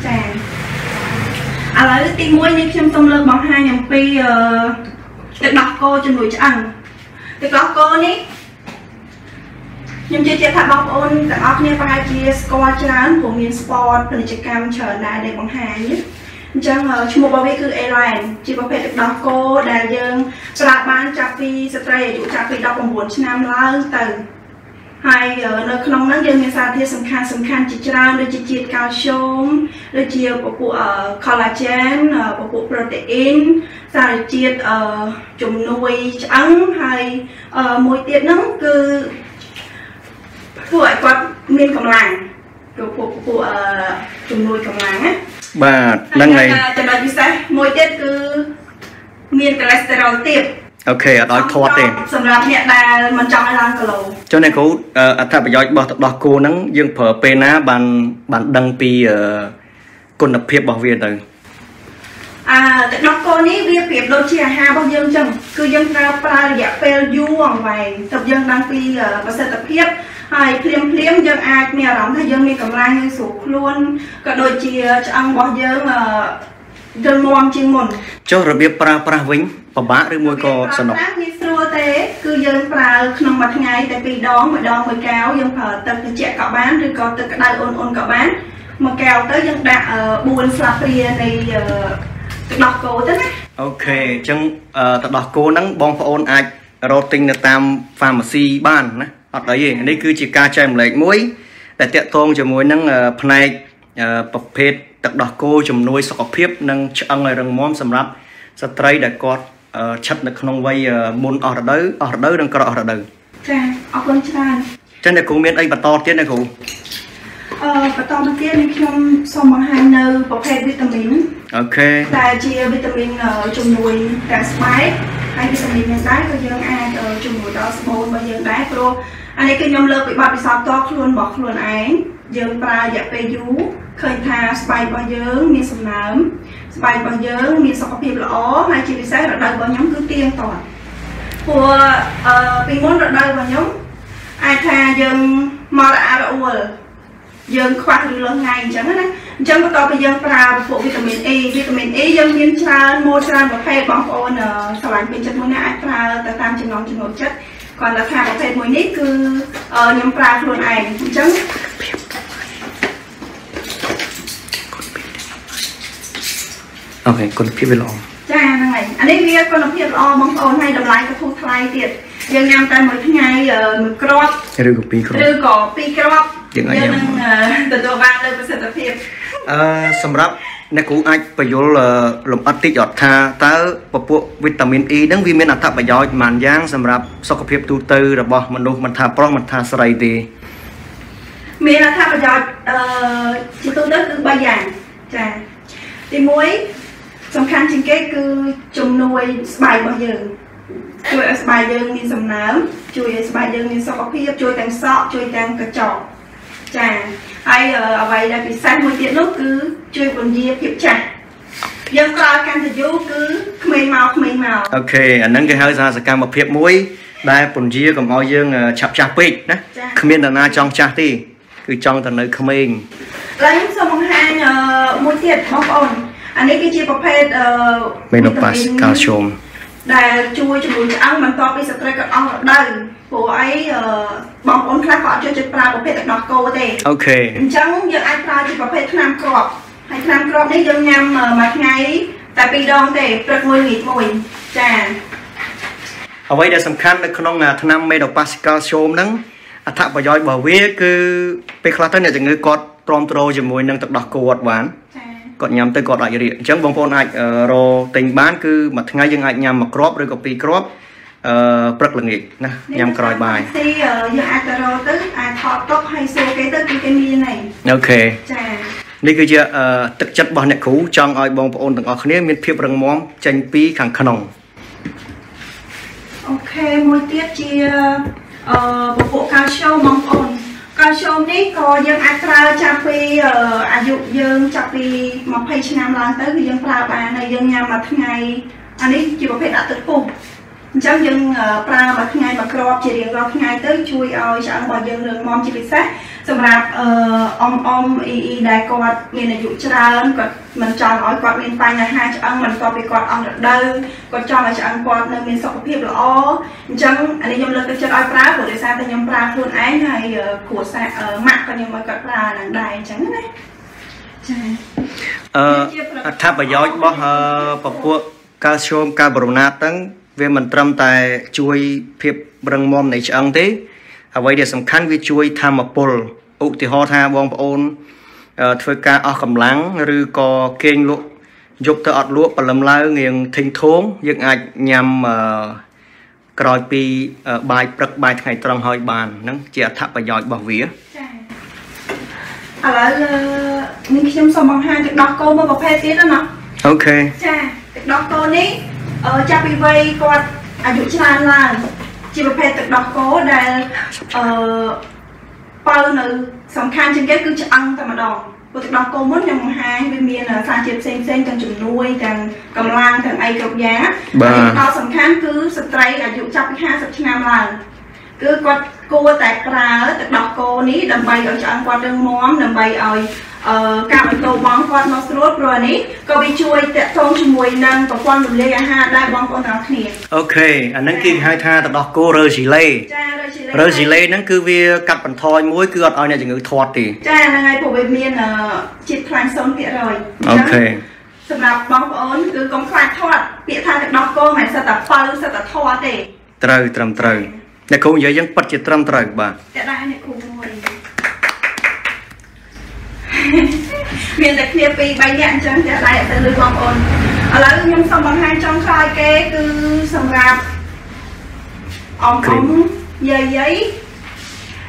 ចា៎ឥឡូវទី1នេះខ្ញុំសូមលើកបង្ហាញអំពីទឹកដោះគោជំនួយឆ្អឹងទឹកដោះគោនេះខ្ញុំជឿជាក់ថាបងប្អូនទាំងអស់គ្នាប្រហែលជាស្គាល់ច្រើនព្រោះមាន sport ពាណិជ្ជកម្មច្រើនដែរដែលបង្ហាញ អញ្ចឹងឈ្មោះរបស់វាគឺ Airline ជាប្រភេទទឹកដោះគោដែលយើងប្រើបានចាប់ពីស្ត្រីអាយុចាប់ពី19ឆ្នាំឡើងទៅហើយនៅក្នុងហ្នឹងយើងមានសារធាតុសំខាន់សំខាន់ជាច្រើនដូចជាជាតិកាល់ស្យូមដូចជាពពួក collagen ពពួក protein សារជាតិជំនួយឆ្អឹងហើយមួយទៀតហ្នឹងគឺធ្វើឲ្យគាត់មានកម្លាំងគឺពួកពួកអឺជំនួយកម្លាំងណា បាទហ្នឹងហើយចំណុចពិសេសមួយទៀតគឺមានកូលេស្តេរ៉ុលទាបអូខេអត់ឲ្យធាត់ទេសម្រាប់អ្នកដែលមិនចង់ឲ្យឡើងគីឡូចុះអ្នកគ្រូអឺអត្ថប្រយោជន៍របស់ទឹកដោះគោហ្នឹងយើងប្រើពេលណាបានបានដឹងពីអឺគុណភាពរបស់វាទៅអាទឹកដោះគោនេះវាប្រៀបដូចជាអាហាររបស់យើងអញ្ចឹងគឺយើងត្រូវប្រើរយៈពេលយូរអង្វែងទើបយើងដឹងពីអឺប្រសិទ្ធភាព ហើយភ្លាមភ្លាមយើងអាចមានអារម្មណ៍ថាយើងមានកម្លាំងយើងស្រួលខ្លួនក៏ដូចជាឆ្អឹងរបស់យើងអឺយើងមាំជាងមុនចុះរបៀបប្រើប្រាស់វិញពិបាកឬមួយក៏សំណុកប្រើប្រាស់ងាយស្រួលទេ គឺយើងប្រើក្នុងមួយថ្ងៃតែពីរដងមួយដងមួយកែវយើងប្រើទឹកត្រជាក់ក៏បានឬក៏ទឹកក្តៅអ៊ុនអ៊ុនក៏បានមួយកែវទៅយើងដាក់អឺ4ស្លាបព្រានៃអឺទឹកដោះគោទៅណាអូខេអញ្ចឹងអឺទឹកដោះគោហ្នឹងបងប្អូនអាចរកទិញនៅតាម pharmacy បានណា អត់អីទេនេះគឺជាការចែកម្លែកមួយដែលតាក់ទងជាមួយនឹងអឺផ្នែកអឺប្រភេទទឹកដោះគោជំនួយសុខភាព និងឆ្អឹងឲ្យរឹងមាំសម្រាប់ស្ត្រីដែលគាត់អឺឆិតនៅក្នុងវ័យអឺមុនអស់រដូវអស់រដូវនិងក្រោយអស់រដូវចាអរគុណច្រើនចឹងអ្នកគ្រូមានអីបន្តទៀតអ្នកគ្រូអឺបន្តមកទៀតនេះខ្ញុំសូមបង្ហាញនៅប្រភេទវីតាមីនអូខេដែលជាវីតាមីនអឺជំនួយទាំងស្បែក ហើយវីតាមីននេះដែរក៏យើងអាចអឺជំនួយដល់ស្បូនរបស់យើងដែរព្រោះអានេះគឺខ្ញុំលើកពីបទពិសោធន៍តខ្លួនរបស់ខ្លួនឯងយើងប្រើរយៈពេលយូរឃើញថាស្បែករបស់យើងមានសំណើមស្បែករបស់យើងមានសុខភាពល្អហើយជាពិសេសរដូវរបស់ខ្ញុំគឺទៀងទាត់ព្រោះអឺពីមុនរដូវរបស់ខ្ញុំអាចថាយើងមករអារអួលយើងខ្វះឬលើសថ្ងៃអញ្ចឹងណា អញ្ចឹងបន្ទាប់ពីយើងប្រើពួកវីតាមីន E វីតាមីន E យើងមានច្រើនម៉ូតច្រើនប្រភេទបងប្អូនអឺស្រឡាញ់ពេញចិត្តមួយណាអាចប្រើទៅតាមចំណង់ចំណូលចិត្តគាត់តែថាប្រភេទមួយនេះគឺអឺខ្ញុំប្រើខ្លួនឯងអញ្ចឹងអូខេគុណភាពវាល្អចាហ្នឹងហើយអានេះវាគុណភាពល្អបងប្អូនហើយតម្លៃក៏ធូរថ្លៃទៀតយើងញ៉ាំតែមួយថ្ងៃអឺមួយគ្រាប់ឬក៏ពីរគ្រាប់ឬក៏ពីរគ្រាប់យើងអាចញ៉ាំនឹងអឺទទួលបានលើប្រសិទ្ធភាព អឺសម្រាប់អ្នកគ្រូអាចបញ្យល់អឺលម្អិតតិចអត់ថាតើពពួកវីតាមីន E ហ្នឹងវាមានអត្ថប្រយោជន៍ប៉ុន្មានយ៉ាងសម្រាប់សុខភាពទូទៅរបស់មនុស្សមិនថាប្រុសមិនថាស្រីទេមានអត្ថប្រយោជន៍អឺជាទូទៅគឺ3យ៉ាងចាទី1សំខាន់ជាងគេគឺជំនួយស្បែករបស់យើងជួយឲ្យស្បែកយើងមានសំណើមជួយឲ្យស្បែកយើងមានសុខភាពជួយទាំងសក់ជួយទាំងកញ្ចក់ ចាហើយអឺអ្វីដែលពិសេសមួយទៀតនោះគឺជួយពន្យាភាពចាស់យើងក្រោយកាន់តែយូរគឺក្មេងមកក្មេងមកអូខេអាហ្នឹងគេហៅថាសកម្មភាពមួយដែលពន្យាកុំឲ្យយើងអឺឆាប់ចាស់ពេកណាគ្មាននរណាចង់ចាស់ទេគឺចង់តែនៅក្មេងឥឡូវខ្ញុំសូមបង្ហាញអឺមួយទៀតបងប្អូនអានេះគឺជាប្រភេទអឺមេណូប៉ាសកាល់ស្យូម ដែលជួយជំរុញឆ្អឹងបន្ទាប់ពីស្ត្រីគាត់អស់រដូវព្រោះអីអឺបងប្អូនខ្លះក៏អត់ចូលចិត្តប្រើប្រភេទទឹកដោះគោទេអូខេអញ្ចឹងយើងអាចប្រើជាប្រភេទថ្នាំគ្រាប់ហើយថ្នាំគ្រាប់នេះយើងញ៉ាំអឺមួយថ្ងៃតែពីរដងទេព្រឹកមួយល្ងាចមួយចាអ្វីដែលសំខាន់នៅក្នុងអាថ្នាំមេដូប៉ាសកាល់ស្យូមហ្នឹងអត្ថប្រយោជន៍របស់វាគឺពេលខ្លះទៅអ្នកជំងឺគាត់ទ្រាំទ្រជាមួយនឹងទឹកដោះគោអត់បានចា គាត់ញ៉ាំទៅគាត់អាចរៀកអញ្ចឹងបងប្អូនអាចអឺរកទិញបានគឺមួយថ្ងៃយើងអាចញ៉ាំមួយគ្រាប់ឬក៏ពីរគ្រាប់អឺព្រឹកល្ងាចណាញ៉ាំក្រោយបាយទីអឺយើងអាចទៅរកទៅអាចថតទុកហើយសួរគេទៅគឺគេមានហើយអូខេចានេះគឺជាអឺទឹកចិត្តរបស់អ្នកគ្រូចង់ឲ្យបងប្អូនទាំងអស់គ្នាមានភាពរឹងមាំចេញពីខាងក្នុងអូខេមួយទៀតជាអឺពពួកកាល់ស្យូមបងប្អូន កាល់ស្យូមនេះក៏យើងអាចប្រើចាប់ពីអឺអាយុយើងចាប់ពី20ឆ្នាំឡើងទៅគឺយើងប្រើបានហើយយើងញ៉ាំមួយថ្ងៃអានេះជាប្រភេទដាក់ទឹកពុះ អញ្ចឹងយើងអឺប្រើមួយថ្ងៃមួយគ្រាប់ជារៀងរាល់ថ្ងៃទៅជួយឲ្យឆ្អឹងរបស់យើងរឹងមាំជាពិសេសសម្រាប់អឺអ៊ំអ៊ំអ៊ីអ៊ីដែលគាត់មានអាយុច្រើនគាត់មិនចង់ឲ្យគាត់មានបញ្ហាឆ្អឹងមិនតបពីគាត់អស់រដូវគាត់ចង់ឲ្យឆ្អឹងគាត់នៅមានសុខភាពល្អអញ្ចឹងអានេះខ្ញុំលើកទឹកចិត្តឲ្យប្រើព្រោះដោយសារតែខ្ញុំប្រើខ្លួនឯងហើយអឺគ្រួសារអឺម៉ាក់ក៏ខ្ញុំឲ្យគាត់ប្រើហ្នឹងដែរអញ្ចឹងណាចាអឺអត្ថប្រយោជន៍របស់អឺពពួកកាល់ស្យូមកាល់បូរណាតហ្នឹង វាមិនត្រឹមតែជួយភាពរឹងមាំនៃឆ្អឹងទេ អ្វីដែលសំខាន់វាជួយធម្មពលឧទាហរណ៍ថាបងប្អូនអឺធ្វើការអស់កម្លាំងឬក៏គេងលក់យប់ទៅអត់លក់ព្រលឹមឡើងរៀងធេងធងយើងអាចញ៉ាំអឺក្រោយពីអឺបាយព្រឹកបាយថ្ងៃត្រង់ហើយបានហ្នឹងជាអត្ថប្រយោជន៍របស់វាចាឥឡូវអឺនេះខ្ញុំសូមបង្ហាញទឹកដោះគោមួយប្រភេទទៀតណាអូខេចាទឹកដោះគោនេះអឺ ចាប់ពីវ័យគាត់អាយុច្រើនឡើងជាប្រភេទទឹកដោះគោដែលអឺបើនៅសំខាន់ជាងគេគឺឆ្អឹងតែម្ដងព្រោះទឹកដោះគោមុនខ្ញុំបង្ហាញវាមានសារជាតិផ្សេងផ្សេងទាំងជំនួយទាំងកម្លាំងទាំងអីគ្រប់យ៉ាងដល់សំខាន់គឺស្ត្រីអាយុចាប់ពី50ឆ្នាំឡើង គឺគាត់គួរតែប្រើទឹកដោះគោនេះដើម្បីឲ្យឆ្អឹងគាត់រឹងមាំដើម្បីឲ្យអឺការបន្តបងគាត់មកស្រួលព្រោះនេះក៏វាជួយតាក់ទងជាមួយនឹងប្រព័ន្ធរំលាយអាហារដែរបងប្អូនទាំងអស់គ្នាអូខេអាហ្នឹងគេហៅថាទឹកដោះគោរើស៊ីលេចារើស៊ីលេហ្នឹងគឺវាកាត់បន្ថយមួយគឺអត់ឲ្យអ្នកជំងឺធាត់ទេចាហ្នឹងហើយព្រោះវាមានជាតិខ្លាញ់0%អូខេសម្រាប់បងប្អូនគឺកុំខ្លាចធាត់ពាក្យថាទឹកដោះគោមិនសិតតែបើសិតតែធាត់ទេត្រូវត្រឹមត្រូវ អ្នកគ្រូនិយាយយ៉ាងពិតជាត្រឹមត្រូវបាទតែដែរអ្នកគ្រូមួយមានតែគ្នាពីរ3នាក់អញ្ចឹងតែដែរទៅលើបងប្អូនឥឡូវខ្ញុំសូមបង្ហាញចុងក្រោយគេគឺសម្រាប់អមអមយាយយាយ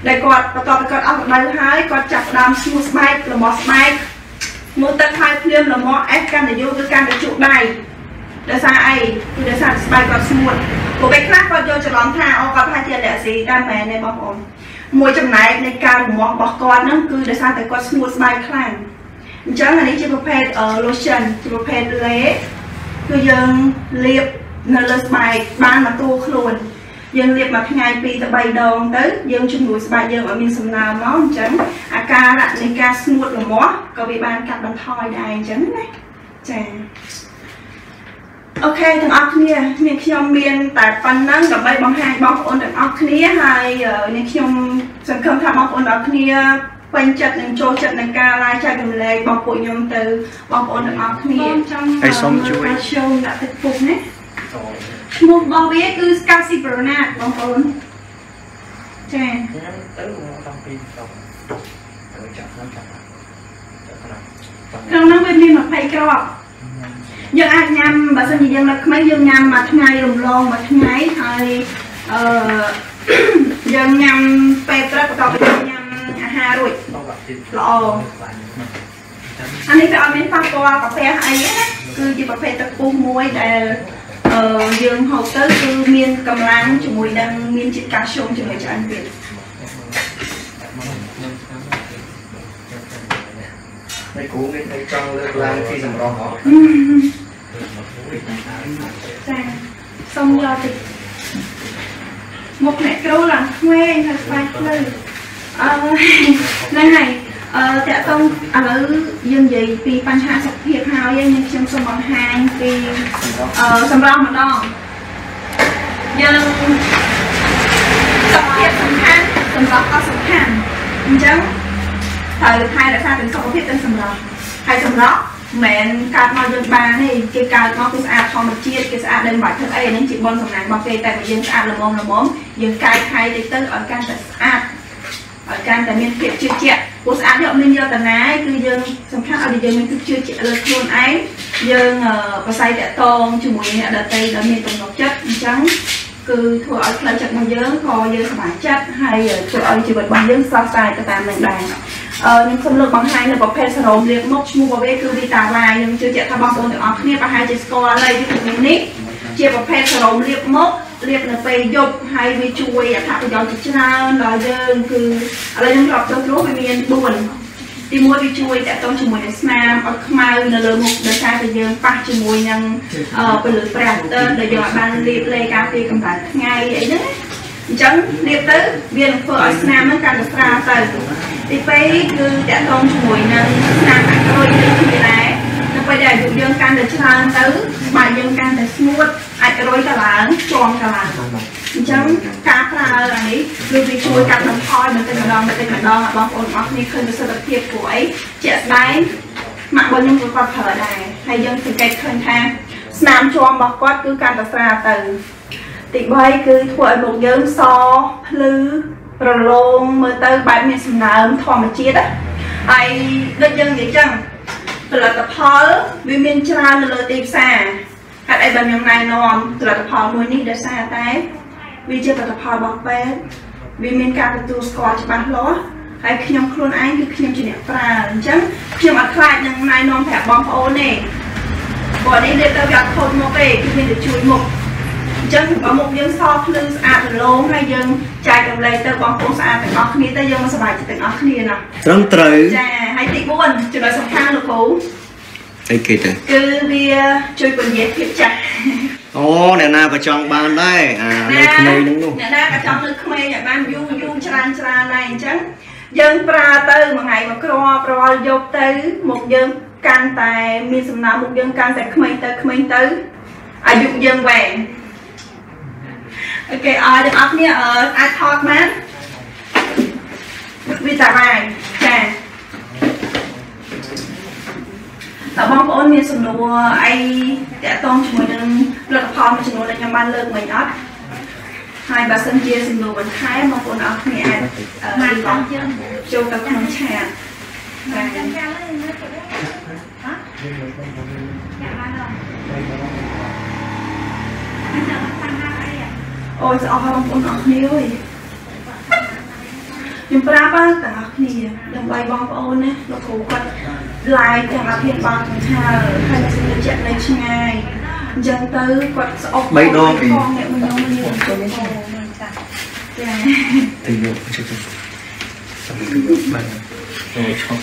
ដែលគាត់បន្ទាប់ពីគាត់អស់រដូវហើយគាត់ចាប់ផ្ដើមឈ្មោះស្បែកលំអស្បែកមើលទឹកហើយភ្លាមលំអអេសកាន់តែយូរគឺកាន់តែជក់ដៃដោយសារអីគឺដោយសារស្បែកគាត់ស្ងួត ពួកពេលខ្លះគាត់យកច្រឡំថាអូគាត់ថាជាលាក់ស៊ីតែមែនទេបងប្អូនមួយចំណែកនៃការរមាស់របស់គាត់ហ្នឹងគឺដោយសារតែគាត់ស្ងួតស្បែកខ្លាំងអញ្ចឹងអានេះជាប្រភេទ lotion ជាប្រភេទលេគឺយើងលាបនៅលើស្បែកបានមកតួខ្លួន យើងលាបមួយថ្ងៃ2ទៅ3ដងទៅយើងជំនួយស្បែកយើងឲ្យមានសំណើមមកអញ្ចឹងអាការៈនៃការស្ងួតរមាស់ក៏វាបានកាត់បន្ថយដែរអញ្ចឹងណាចា៎ អូខេទាំងអស់គ្នានាងខ្ញុំមានតែប៉ុណ្ណឹងដើម្បីបង្ហាញបងប្អូនទាំងអស់គ្នាហើយនាងខ្ញុំសង្ឃឹមថាបងប្អូនទាំងអស់គ្នាពេញចិត្តនិងចូលចិត្តនឹងការ live ចែករំលែករបស់ពួកខ្ញុំទៅបងប្អូនទាំងអស់គ្នាចាំហើយសូមជួយ show ដាក់ទឹកពុកណាឈ្មោះរបស់វាគឺ Scassi Bernard បងប្អូនចាទៅដល់ពីដល់ទៅចាប់ដល់ចាប់ក្នុងនោះវាមាន20គ្រាប់ យើងអាចញ៉ាំបើសិនជាយើងនៅក្មេងយើងញ៉ាំមួយថ្ងៃរំលងមួយថ្ងៃហើយអឺយើងញ៉ាំពេលព្រឹកបន្ទាប់ពីញ៉ាំអាហាររួចល្អអានេះវាអត់មានប៉ះពាល់កាហ្វេអីណាគឺជាប្រភេទទឹកពុះមួយដែលអឺយើងហូបទៅគឺមានកម្លាំងជាមួយនឹងមានជាតិកាល់ស្យូមជាមួយច្រើនទៀត ហើយគ្រូមានអីចង់លើកឡើងពីសម្រស់អត់ចាសូមយកតិចមុខអ្នកគ្រូឡើងក្មេងហើយស្បែកភ្លឺអឺហ្នឹងហើយអឺតើតោះឥឡូវយើងនិយាយពីបញ្ហាសុខភាពហើយយើងខ្ញុំសូមបង្ហាញពីអឺសម្រាប់ម្ដងយើងសុខភាពសំខាន់សម្រាប់ក៏សំខាន់អញ្ចឹង ត្រូវថែរក្សាទាំងសុខភាពទាំងសម្រាប់ហើយសម្រាប់មិនកើតមកយើងបានទេគេកើតមកគឺស្អាតធម្មជាតិគេស្អាតដោយមិនបាច់ធ្វើអីហ្នឹងជាបនសំណាងរបស់គេតែបើយើងស្អាតល្មមល្មមយើងកែខៃតិចទៅឲ្យកាន់តែស្អាតឲ្យកាន់តែមានភាពជឿជាក់ព្រោះស្អាតយកមានយកតាណាគឺយើងសំខាន់ឲ្យយើងមានភាពជឿជាក់លើខ្លួនឯងយើងប្រស័យតាក់តងជាមួយអ្នកដទៃដែលមានទំនុកចិត្តអញ្ចឹងគឺធ្វើឲ្យផ្លូវចិត្តរបស់យើងក៏យើងសប្បាយចិត្តហើយធ្វើឲ្យជីវិតរបស់យើងស្រស់ស្រាយទៅតាមនឹងដែរអឺ ខ្ញុំសូមលើកបង្ហាញនៅប្រភេទសរោមលាបមុខឈ្មោះរបស់វាគឺវីតាឡាខ្ញុំជឿជាក់ថាបងប្អូនទាំងអស់គ្នាប្រហែលជាស្គាល់ហើយវីតាមីននេះជាប្រភេទសរោមលាបមុខលាបនៅពេលយប់ហើយវាជួយអត្ថប្រយោជន៍ជាច្រើនដល់យើងគឺឥឡូវខ្ញុំរាប់ចូលព្រោះវាមាន4ទីមួយវាជួយតកតងជាមួយនឹងស្នាមអត់ខ្មៅនៅលើមុខដោយសារតែយើងប៉ះជាមួយនឹងពលឺព្រះអាទិត្យដែលយើងអាចបានលាបលេការពារកម្ដៅថ្ងៃអីហ្នឹង អញ្ចឹងលាបទៅវានឹងធ្វើឲ្យស្នាមហ្នឹងកាន់តែស្រាលទៅទី2គឺតកតងជាមួយនឹងស្នាមអាក្រួយដូចគ្នាដែរនៅពេលដែលអាយុយើងកាន់តែច្រើនទៅស្បែកយើងកាន់តែស្ងួតអាចរុយទៅឡើងជាប់ទៅឡើងអញ្ចឹងការប្រើអានេះគឺវាជួយកាត់បន្ថយបន្តិចម្ដងបន្តិចម្ដងឲ្យបងប្អូនទាំងអស់គ្នាឃើញប្រសិទ្ធភាពព្រោះអីជាក់ស្ដែងម៉ាក់របស់ខ្ញុំក៏គាត់ប្រើដែរហើយយើងសង្កេតឃើញថាស្នាមជាប់របស់គាត់គឺកាន់តែស្រាលទៅ ទី3គឺធ្វើឲ្យមុខយើងសភ្លឺរលោងមើលទៅបែបមានសំណើមធម្មជាតិហើយដូចយើងនិយាយចឹងផលិតផលវាមានច្រើននៅលើទីផ្សារហេតុអីបើខ្ញុំណែនាំផលិតផលមួយនេះដោយសារតែវាជាផលិតផលរបស់ពេទ្យវាមានការទទួលស្គាល់ច្បាស់លាស់ហើយខ្ញុំខ្លួនឯងគឺខ្ញុំជាអ្នកប្រើអញ្ចឹងខ្ញុំអត់ខ្លាចនឹងណែនាំប្រាប់បងប្អូនទេព្រោះនេះលេបទៅវាអត់ខូចមុខទេគឺមានតែជួយមុខ អញ្ចឹងបើមុខយើងសភ្លឺស្អាតរលោងហើយយើងចែករំលែកទៅបងប្អូនស្អាតទាំងអស់គ្នាទៅយើងមកសប្បាយចិត្តទាំងអស់គ្នាណាត្រឹមត្រូវចាហើយទី4ចំណុចសំខាន់លោកគ្រូអីគេទៅគឺវាជួយពន្យាភាពចាស់អូអ្នកណាក៏ចង់បានដែរអានៅក្មេងហ្នឹងនោះអ្នកណាក៏ចង់លើក្មេងឲ្យបានយូរយូរច្រើនច្រើនដែរអញ្ចឹងយើងប្រើទៅមួយថ្ងៃមួយគ្រាប់ប្រវល់យកទៅមុខយើងកាន់តែមានសំណើមុខយើងកាន់តែក្មេងទៅក្មេងទៅអាយុយើងវែង អូខេអរទាំងអស់គ្នាអឺអាចថតបានវាតាបានចាតើបងប្អូនមានសំណួរអីតាក់ទងជាមួយនឹងផលិតផលមួយចំនួនដែលខ្ញុំបានលើកមិញអត់ហើយបើសិនជាសំណួរបន្ថែមបងប្អូនអរគ្នាអាចអឺបានបងយើងចូលទៅក្នុងឆាតបាទអូយស្អប់ ហើយបងប្អូនអរគ្នាអើយខ្ញុំប្រាប់ហ្នឹងទាំងអស់គ្នាដើម្បីបងប្អូនណាលោកគ្រូគាត់ live ទាំងអភិបាលខាងឆើហើយនៅសម្រាប់នៅឆ្ងាយអញ្ចឹងទៅគាត់ស្អប់អ្នកមួយខ្ញុំនេះចូលចាទៅយកជិះទៅបានអូឈប់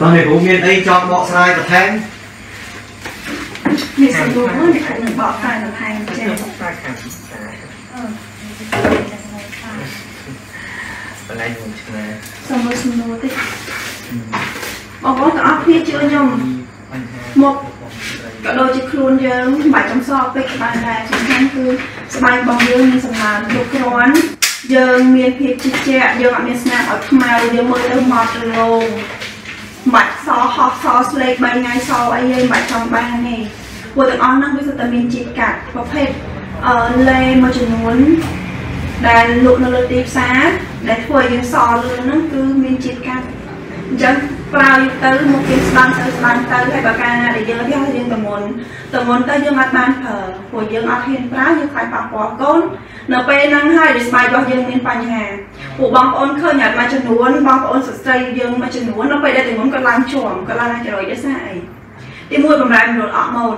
បងឯងគ្រូមានអីចង់បកស្រាយបន្ថែមមា នសំណួរមួយអ្នកអាចនឹងបកស្រាយបន្ថែមចាប្រាខាងស្តាបន្លែមួយឆ្ងាយសូមមើលសំណួរតិចបងប្អូនទាំងអស់គ្នាជឿខ្ញុំបញ្ហាមកក៏ដូចជាខ្លួនយើងមិនបាច់ចំសោពេកក៏បានដែរសំខាន់គឺស្បែករបស់យើងមានសំណើមគ្រប់គ្រាន់យើងមានភាពជិះជាក់យើងអត់មានស្នាមឲ្យខ្មៅយើងមើលទៅមករលោងមិន បាច់សហោះសស្លេក3ថ្ងៃសអីយើងមិនបាច់ចង់បានទេព្រោះទាំងអស់ហ្នឹងវាសុទ្ធតែមានជាតិកាត់ប្រភេទអឺលេមួយចំនួនដែលលក់នៅលើទីផ្សារដែលធ្វើឲ្យយើងសលឿនហ្នឹងគឺមានជាតិកាត់អញ្ចឹង ប្រើយកទៅមុខយើងស្ដាំទៅស្ដាំទៅហើយបើកាលណាដែលយើងយកយើងតមុនតមុនទៅយើងអត់បានប្រើព្រោះយើងអត់ហ៊ានប្រើយើងខ្លាចប៉ះពាល់កូននៅពេលហ្នឹងហើយដែលស្បែករបស់យើងមានបញ្ហាពួកបងប្អូនឃើញអត់មួយចំនួនបងប្អូនស្ត្រីយើងមួយចំនួននៅពេលដែលតមុនគាត់ឡើងជួមគាត់ឡើងអាចរយដោយសារអីទីមួយបំរែបំរួលអកម៉ូន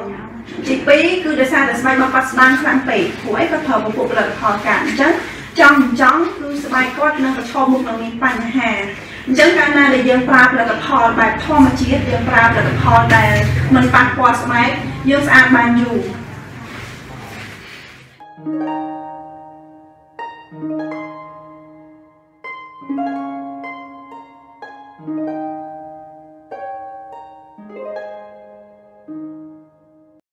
ទី2គឺដោយសារតែស្បែករបស់គាត់ស្ដាំខ្លាំងពេកព្រោះអីគាត់ប្រើពពុះផលិតផលកាត់អញ្ចឹងចង់មិនចង់គឺស្បែកគាត់នឹងប្រឈមមុខនឹងមានបញ្ហា អញ្ចឹងកាលណាដែលយើងប្រើផលិតផលបែបធម្មជាតិយើងប្រើផលិតផលដែលមិនប៉ះពាល់ស្បែកយើងស្អាតបានយូរ thank you